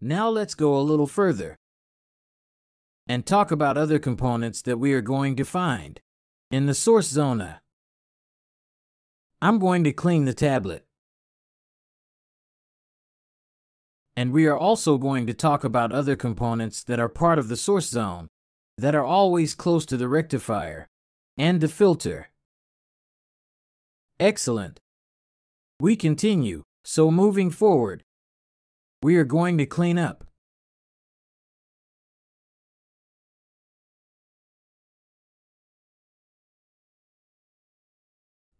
Now let's go a little further and talk about other components that we are going to find in the source zona. I'm going to clean the tablet. And we are also going to talk about other components that are part of the source zone, that are always close to the rectifier, and the filter. Excellent. We continue, so moving forward, we are going to clean up.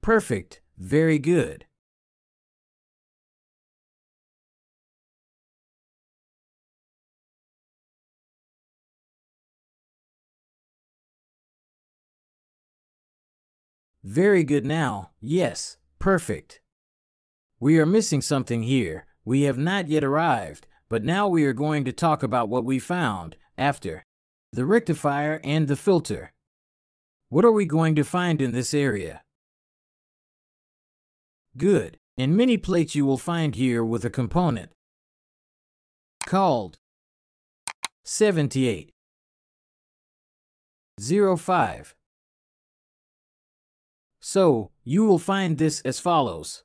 Perfect, very good. Very good now, yes, perfect. We are missing something here. We have not yet arrived, but now we are going to talk about what we found after the rectifier and the filter. What are we going to find in this area? Good. In many plates you will find here with a component called 78 05. So, you will find this as follows.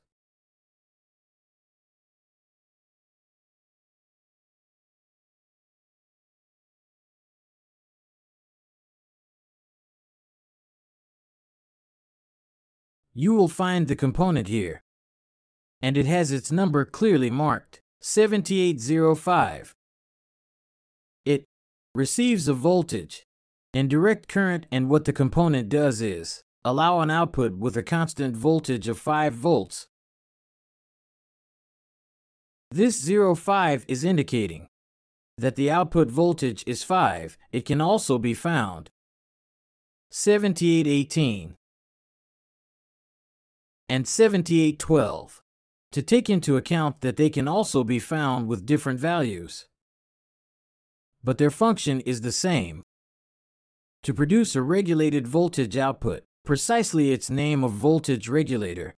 You will find the component here and it has its number clearly marked 7805. It receives a voltage and direct current and what the component does is allow an output with a constant voltage of 5 volts. This 05 is indicating that the output voltage is 5. It can also be found 7818 and 7812 to take into account that they can also be found with different values. But their function is the same. To produce a regulated voltage output, precisely its name of voltage regulator.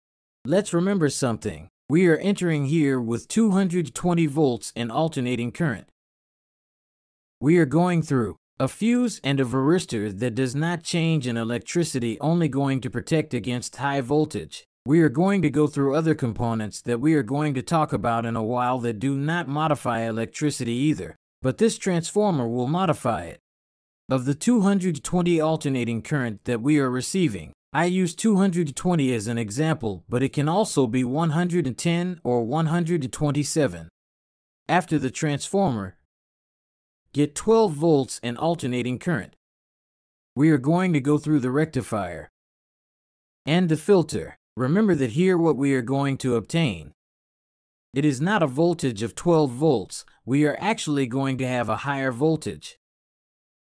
Let's remember something. We are entering here with 220 volts in alternating current. We are going through a fuse and a varistor that does not change in electricity only going to protect against high voltage. We are going to go through other components that we are going to talk about in a while that do not modify electricity either, but this transformer will modify it. Of the 220 alternating current that we are receiving, I use 220 as an example, but it can also be 110 or 127. After the transformer, get 12 volts in alternating current. We are going to go through the rectifier and the filter. Remember that here what we are going to obtain. It is not a voltage of 12 volts, we are actually going to have a higher voltage.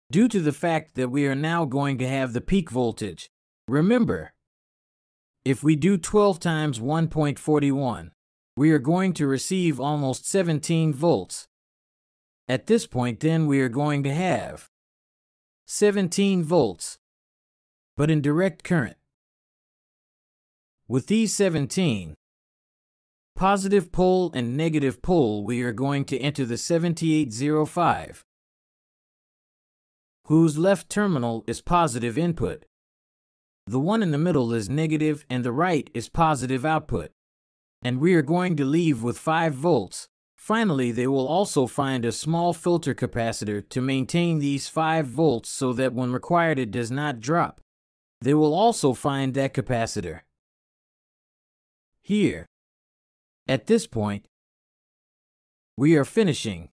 Due to the fact that we are now going to have the peak voltage. Remember, if we do 12 times 1.41, we are going to receive almost 17 volts. At this point then we are going to have 17 volts, but in direct current. With these 17, positive pole and negative pole, we are going to enter the 7805, whose left terminal is positive input. The one in the middle is negative and the right is positive output. And we are going to leave with 5 volts. Finally, they will also find a small filter capacitor to maintain these 5 volts so that when required it does not drop. They will also find that capacitor. Here, at this point, we are finishing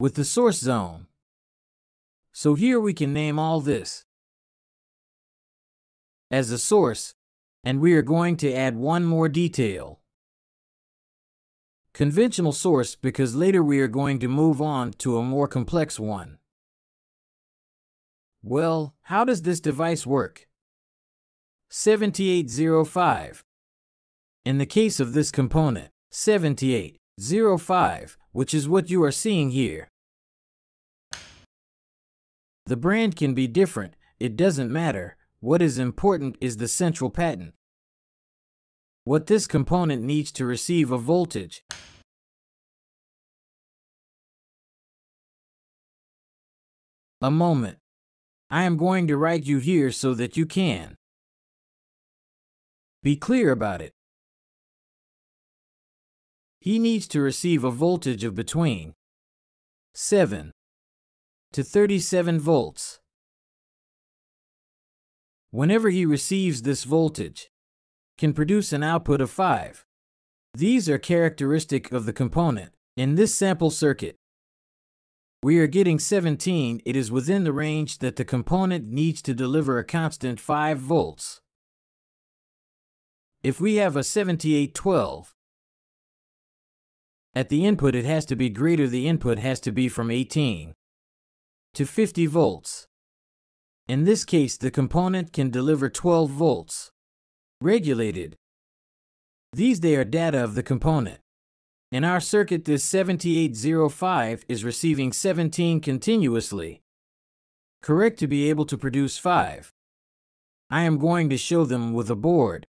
with the source zone. So here we can name all this as a source, and we are going to add one more detail. Conventional source because later we are going to move on to a more complex one. Well, how does this device work? 7805 in the case of this component, 7805, which is what you are seeing here. The brand can be different, it doesn't matter. What is important is the central patent. What this component needs to receive a voltage a moment. I am going to write you here so that you can be clear about it. He needs to receive a voltage of between 7 to 37 volts. Whenever he receives this voltage, can produce an output of 5. These are characteristic of the component. In this sample circuit, we are getting 17. It is within the range that the component needs to deliver a constant 5 volts. If we have a 7812, at the input it has to be greater the input has to be from 18 to 50 volts. In this case the component can deliver 12 volts. Regulated. These they are data of the component. In our circuit this 7805 is receiving 17 continuously. Correct to be able to produce 5. I am going to show them with a board.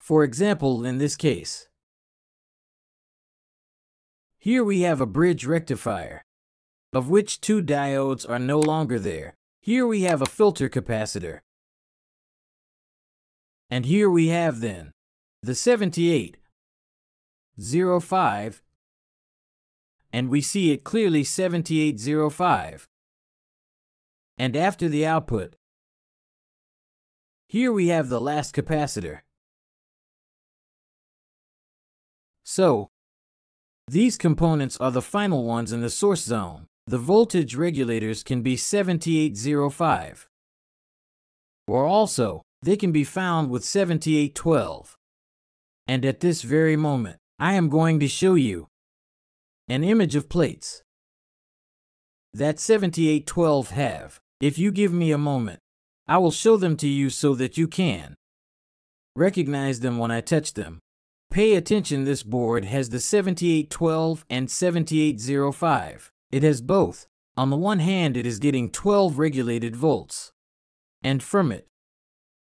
For example, in this case, here we have a bridge rectifier, of which two diodes are no longer there. Here we have a filter capacitor. And here we have then the 7805, and we see it clearly 7805. And after the output, here we have the last capacitor. So, these components are the final ones in the source zone. The voltage regulators can be 7805. Or also, they can be found with 7812. And at this very moment, I am going to show you an image of plates that 7812 have. If you give me a moment, I will show them to you so that you can recognize them when I touch them. Pay attention this board has the 7812 and 7805. It has both. On the one hand it is getting 12 regulated volts. And from it,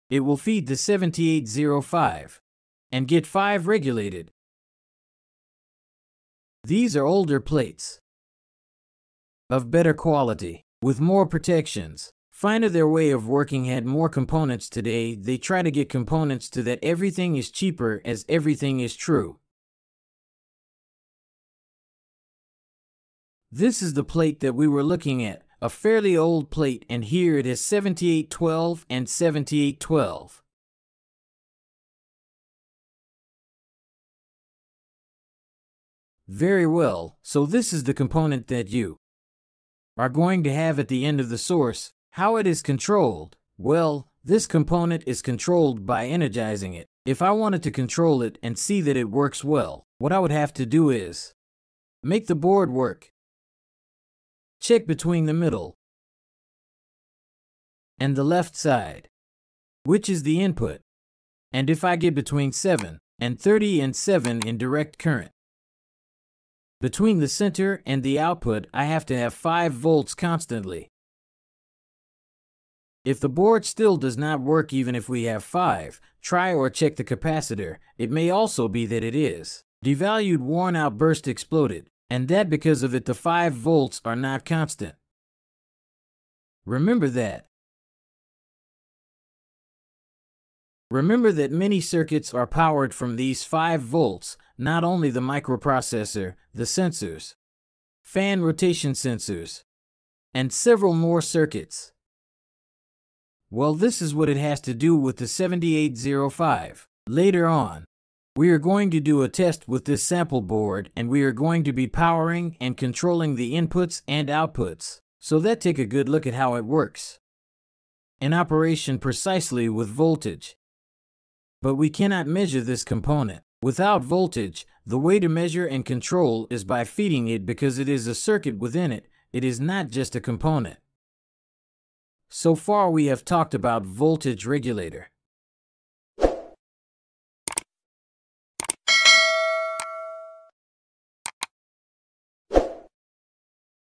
it will feed the 7805 and get 5 regulated. These are older plates of better quality with more protections. Finder their way of working had more components today. They try to get components to that everything is cheaper as everything is true. This is the plate that we were looking at, a fairly old plate, and here it is 7812 and 7812. Very well, so this is the component that you are going to have at the end of the source, how it is controlled? Well, this component is controlled by energizing it. If I wanted to control it and see that it works well, what I would have to do is make the board work. Check between the middle and the left side, which is the input. And if I get between 7 and 30 and 7 in direct current, between the center and the output, I have to have 5 volts constantly. If the board still does not work even if we have 5, try or check the capacitor. It may also be that it is. Devalued worn out burst exploded, and that because of it the 5 volts are not constant. Remember that. Remember that many circuits are powered from these 5 volts, not only the microprocessor, the sensors, fan rotation sensors, and several more circuits. Well, this is what it has to do with the 7805. Later on, we are going to do a test with this sample board and we are going to be powering and controlling the inputs and outputs. So that take a good look at how it works. In operation precisely with voltage. But we cannot measure this component. Without voltage, the way to measure and control is by feeding it because it is a circuit within it, it is not just a component. So far we have talked about voltage regulator.